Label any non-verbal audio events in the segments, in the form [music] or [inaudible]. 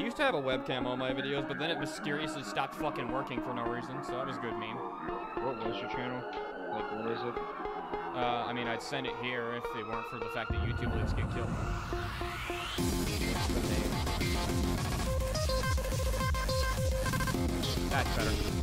used to have a webcam on my videos, but then it mysteriously stopped fucking working for no reason, so that was good meme. What was your channel? Like, what is it? Uh, I mean, I'd send it here if it weren't for the fact that YouTube links get killed. What's the name? That's better.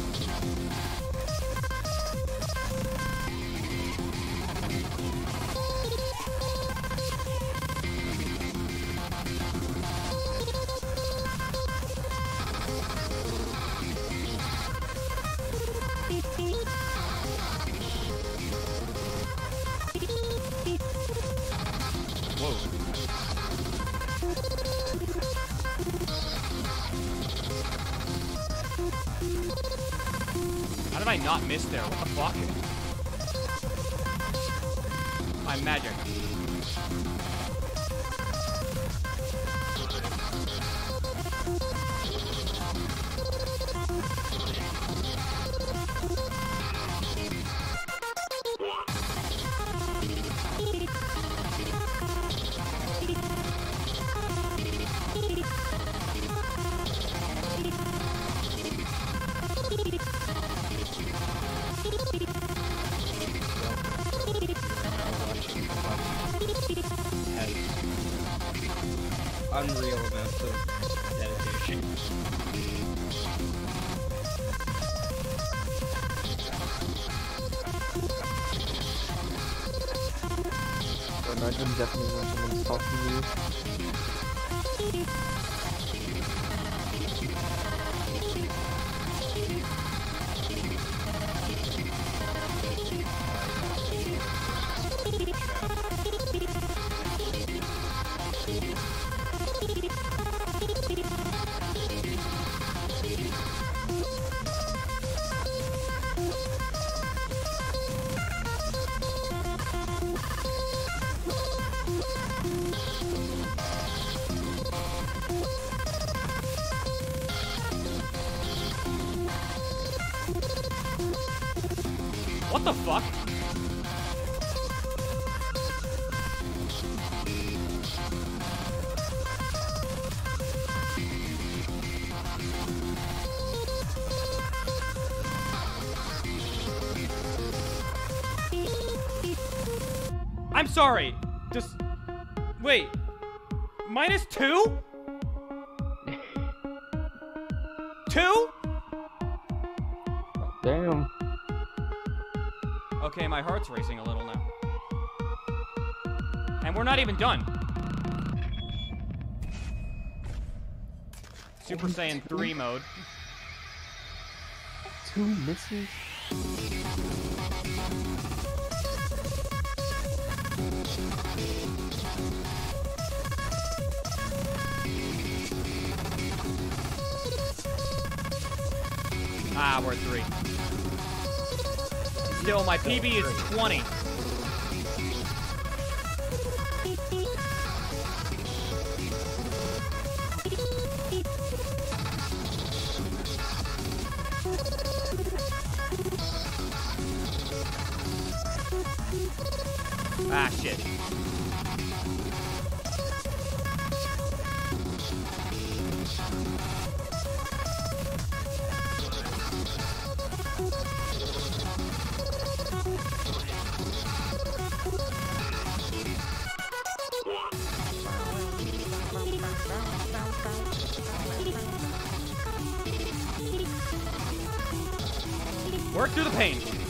How did I not miss there? What the fuck? I'm magic. Has unreal amounts of dedication. Imagine definitely when someone's talking to you. The fuck? I'm sorry. Just wait. Minus two? [laughs] two? Damn. Okay, my heart's racing a little now. And we're not even done. Super Saiyan 3 mode. Two misses? Ah, we're 3. Still, my PB is 20. Ah, shit. Work through the pain.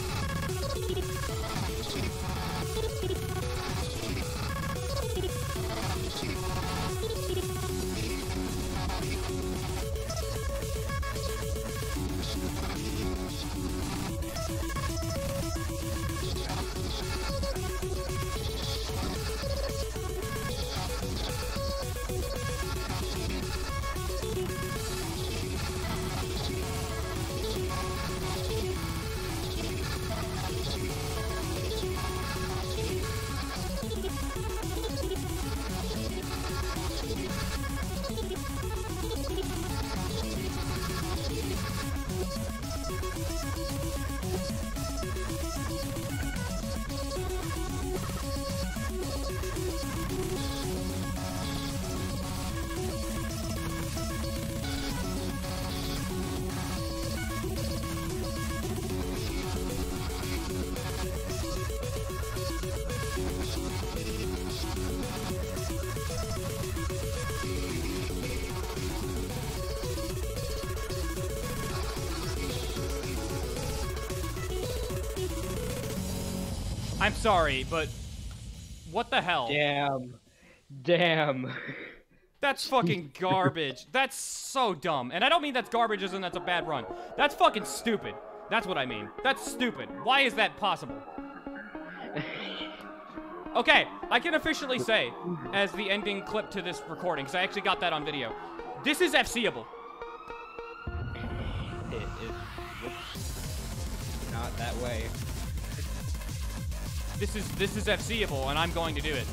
I'm sorry, but what the hell? Damn. Damn. That's fucking [laughs] garbage. That's so dumb. And I don't mean that's garbage as in that's a bad run. That's fucking stupid. That's what I mean. That's stupid. Why is that possible? [laughs] Okay, I can officially say, as the ending clip to this recording, because I actually got that on video, this is FCable. It is. Not that way. This is this is FCable, and I'm going to do it.